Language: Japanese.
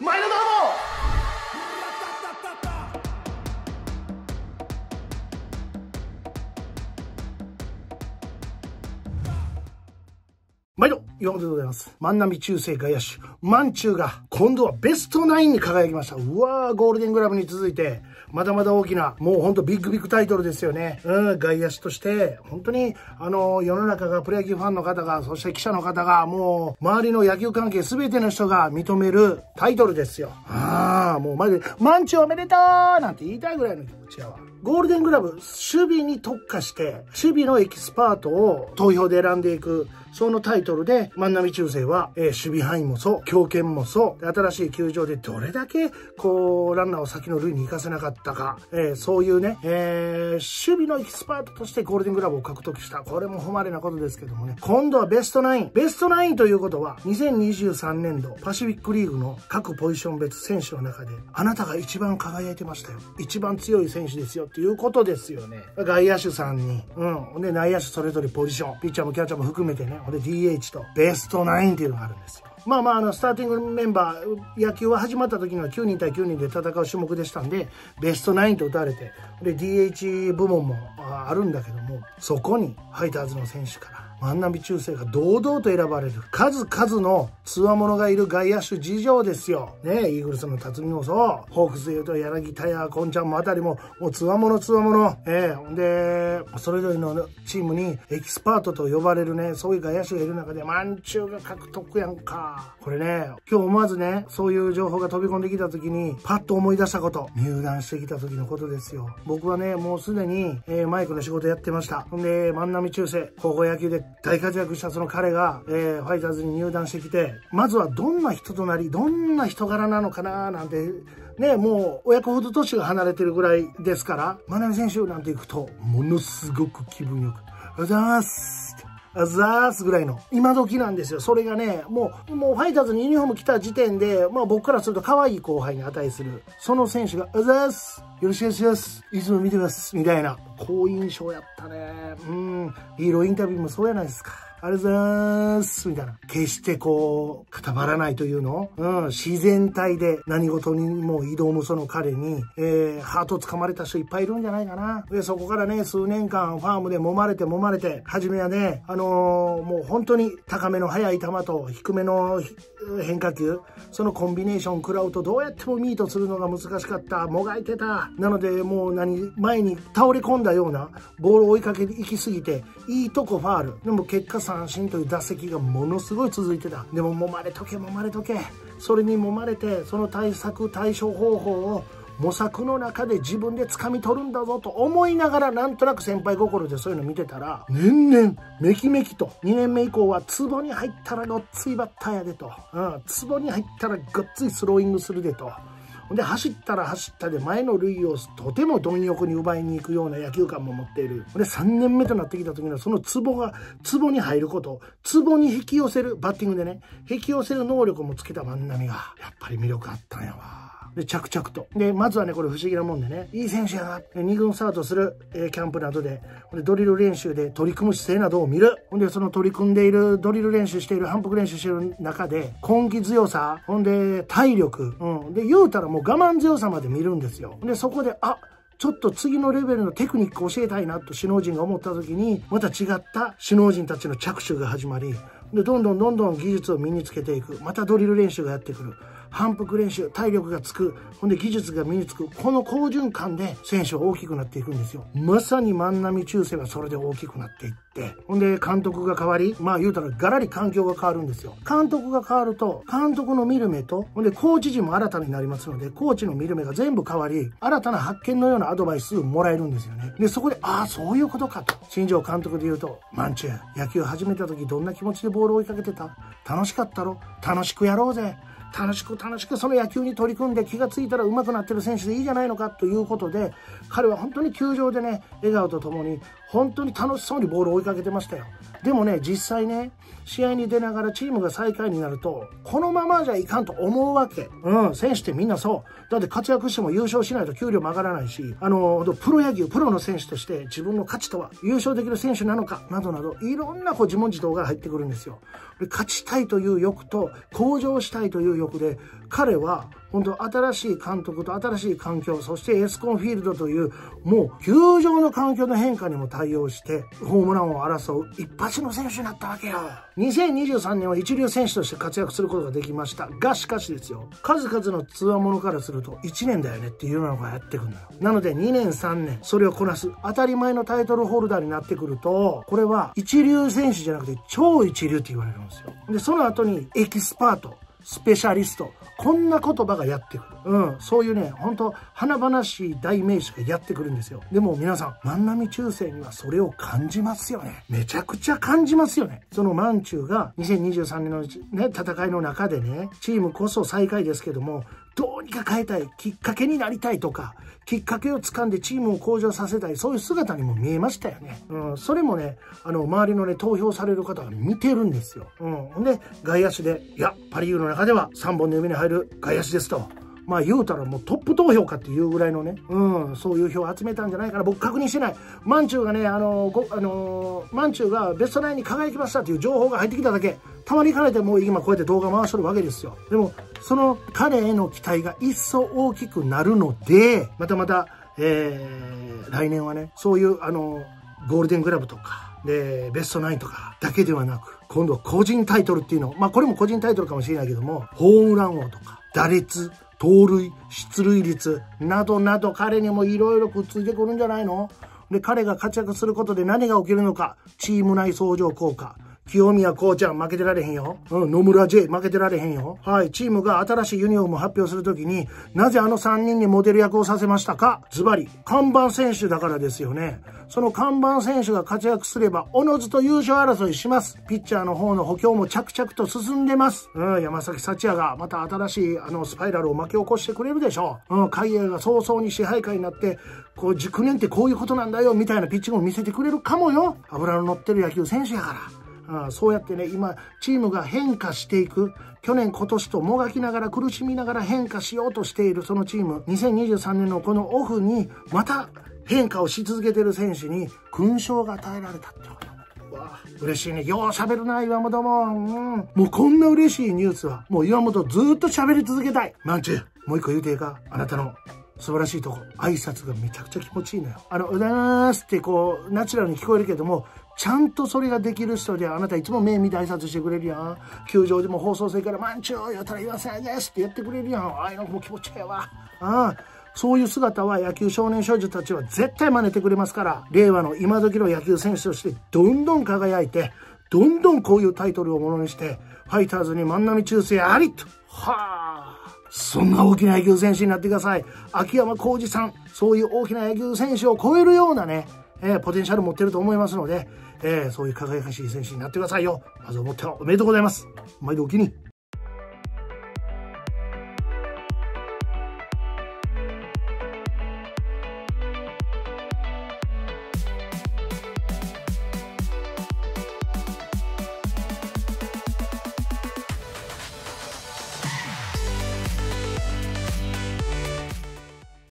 前田ようでございます。万波中世外野手、万中が、今度はベストナインに輝きました。うわー、ゴールデングラブに続いて、まだまだ大きな、もうほんとビッグビッグタイトルですよね。うん、外野手として、本当に、あの、世の中が、プロ野球ファンの方が、そして記者の方が、もう、周りの野球関係全ての人が認めるタイトルですよ。ああ、もうまるで、万中おめでとうなんて言いたいぐらいの気持ちやわ。ゴールデングラブ、守備に特化して、守備のエキスパートを投票で選んでいく、そのタイトルで、万波中正は、えー、守備範囲もそう、強肩もそう、新しい球場でどれだけ、こう、ランナーを先の塁に行かせなかったか、えー、そういうね、えー、守備のエキスパートとしてゴールデングラブを獲得した。これも誉れなことですけどもね。今度はベストナイン。ベストナインということは、2023年度、パシフィックリーグの各ポジション別選手の中で、あなたが一番輝いてましたよ。一番強い選手ですよっていうことですよね。外野手さんに、うん。で、内野手それぞれポジション、ピッチャーもキャッチャーも含めてね、ほんで DH とベストナインっていうのがあるんですよ。まあまあ、あの、スターティングメンバー、野球は始まった時には9人対9人で戦う種目でしたんで、ベストナインと謳われて、で、DH 部門もあるんだけども、そこにファイターズの選手から、万波中正が堂々と選ばれる数々の強者がいる外野手事情ですよ。ねイーグルスの辰己もそう、ホークスで言うと柳田や近ちゃんもあたりも、もう強者強者。ええー、で、それぞれのチームにエキスパートと呼ばれるね、そういう外野手がいる中で、万中が獲得やんか。これね、今日思わずね、そういう情報が飛び込んできた時に、パッと思い出したこと。入団してきた時のことですよ。僕はね、もうすでに、えー、マイクの仕事やってました。んで、万波中正、高校野球で大活躍したその彼が、えー、ファイターズに入団してきて、まずはどんな人となり、どんな人柄なのかななんて、ね、もう親子ほど年が離れてるぐらいですから、真鍋選手なんて行くと、ものすごく気分よく、おはようございます。あざーすぐらいの今時なんですよ。それがね、もう、もうファイターズにユニフォーム着た時点で、まあ僕からすると可愛い後輩に値する。その選手が、あざーすよろしくお願いします。いつも見てます。みたいな。好印象やったね。うん。ヒーローインタビューもそうやないですか。ありがとうございます。みたいな。決してこう、固まらないというのうん。自然体で何事にも挑むその彼に、えー、ハート掴まれた人いっぱいいるんじゃないかな。で、そこからね、数年間ファームで揉まれて揉まれて、初めはね、あのー、もう本当に高めの速い球と低めの変化球、そのコンビネーション食らうとどうやってもミートするのが難しかった。もがいてた。なので、もう何、前に倒れ込んだようなボールを追いかけていきすぎて、いいとこファール。でも結果三振という打席がものすごい続いてた。でも揉まれとけ、揉まれとけ。それに揉まれて、その対策、対処方法を模索の中で自分で掴み取るんだぞと思いながらなんとなく先輩心でそういうの見てたら年々めきめきと2年目以降は壺に入ったらごっついバッターやでと、うん、壺に入ったらごっついスローイングするでとで、走ったら走ったで前の塁をとても貪欲に奪いに行くような野球観も持っている。で、3年目となってきた時にはそのツボが、ツボに入ること、ツボに引き寄せる、バッティングでね、引き寄せる能力もつけた万波が、やっぱり魅力あったんやわ。で、着々と。で、まずはね、これ不思議なもんでね、いい選手やな。2軍スタートする、えー、キャンプなどで、でドリル練習で取り組む姿勢などを見る。ほんで、その取り組んでいる、ドリル練習している、反復練習している中で、根気強さ、ほんで、体力、うん。で、言うたらもう我慢強さまで見るんですよ。で、そこで、あ、ちょっと次のレベルのテクニックを教えたいなと首脳陣が思った時に、また違った首脳陣たちの着手が始まり、で、どんどんどんどん技術を身につけていく。またドリル練習がやってくる。反復練習、体力がつく、ほんで技術が身につく、この好循環で選手は大きくなっていくんですよ。まさに万波中世はそれで大きくなっていって、ほんで監督が変わり、まあ言うたらガラリ環境が変わるんですよ。監督が変わると、監督の見る目と、ほんでコーチ陣も新たになりますので、コーチの見る目が全部変わり、新たな発見のようなアドバイスをもらえるんですよね。で、そこで、ああ、そういうことかと。新庄監督で言うと、マンチュ野球始めた時どんな気持ちでボールを追いかけてた？楽しかったろ？楽しくやろうぜ。楽しく楽しくその野球に取り組んで気がついたら上手くなってる選手でいいじゃないのかということで彼は本当に球場でね笑顔とともに本当に楽しそうにボールを追いかけてましたよ。でもね、実際ね、試合に出ながらチームが最下位になると、このままじゃいかんと思うわけ。うん、選手ってみんなそう。だって活躍しても優勝しないと給料も上がらないし、あの、プロ野球、プロの選手として自分の価値とは優勝できる選手なのか、などなど、いろんなこう自問自答が入ってくるんですよ。で勝ちたいという欲と、向上したいという欲で、彼は本当新しい監督と新しい環境、そしてエスコンフィールドという、もう球場の環境の変化にも対応して、ホームランを争う一発の選手になったわけよ。2023年は一流選手として活躍することができました。が、しかしですよ、数々のツアーものからすると1年だよねっていうのがやってくるのよ。なので2年3年、それをこなす当たり前のタイトルホルダーになってくると、これは一流選手じゃなくて超一流って言われるんですよ。で、その後にエキスパート、スペシャリスト、こんな言葉がやってくる。うん、そういうね、ほんと、華々しい代名詞がやってくるんですよ。でも皆さん、万波中世にはそれを感じますよね。めちゃくちゃ感じますよね。その万中が2023年のね、戦いの中でね、チームこそ最下位ですけども、か変えたい、きっかけになりたいとか、きっかけをつかんでチームを向上させたい、そういう姿にも見えましたよね。うん、それもね、あの、周りのね、投票される方が見てるんですよ。うん。ほんで、外野手で、いや、パリーグの中では3本の指に入る外野手ですと。まあ言うたらもうトップ投票かっていうぐらいのね、うん、そういう票を集めたんじゃないかな。僕確認してない。マンチューがね、あの、ごあのマンチューがベストナインに輝きましたっていう情報が入ってきただけ。たまに彼でもう今こうやって動画回しとるわけですよ。でも、その彼への期待が一層大きくなるので、またまた、えー、来年はね、そういう、あの、ゴールデングラブとか、で、ベストナインとかだけではなく、今度は個人タイトルっていうの、まあこれも個人タイトルかもしれないけども、ホームラン王とか、打率、盗塁、出塁率、などなど彼にもいろいろくっついてくるんじゃないの？で、彼が活躍することで何が起きるのか、チーム内相乗効果。清宮こうちゃん負けてられへんよ。うん、野村 J 負けてられへんよ。はい、チームが新しいユニフォームを発表するときに、なぜあの3人にモデル役をさせましたか？ズバリ、看板選手だからですよね。その看板選手が活躍すれば、おのずと優勝争いします。ピッチャーの方の補強も着々と進んでます。うん、山崎幸也がまた新しいあのスパイラルを巻き起こしてくれるでしょう。うん、海外が早々に支配下になって、こう、熟年ってこういうことなんだよ、みたいなピッチングを見せてくれるかもよ。油の乗ってる野球選手やから。あそうやってね、今、チームが変化していく、去年、今年ともがきながら苦しみながら変化しようとしているそのチーム、2023年のこのオフに、また変化をし続けてる選手に勲章が与えられたってこと。嬉しいね。よう喋るな、岩本も。うん。もうこんな嬉しいニュースは、もう岩本ずっと喋り続けたい。マンチュもう一個言うていいか？あなたの素晴らしいとこ。挨拶がめちゃくちゃ気持ちいいのよ。あの、うだーすってこう、ナチュラルに聞こえるけども、ちゃんとそれができる人で、あなたいつも目見て挨拶してくれるやん。球場でも放送席から、マンチューやったら言わせですってやってくれるやん。ああいうのも気持ちいいわ。ああ。そういう姿は野球少年少女たちは絶対真似てくれますから、令和の今時の野球選手としてどんどん輝いて、どんどんこういうタイトルをものにして、ファイターズに万波中世ありと。はあ。そんな大きな野球選手になってください。秋山浩二さん、そういう大きな野球選手を超えるようなね、えー、ポテンシャル持ってると思いますので、えー、そういう輝かしい選手になってくださいよ。まず思ってはおめでとうございます。毎度お気に。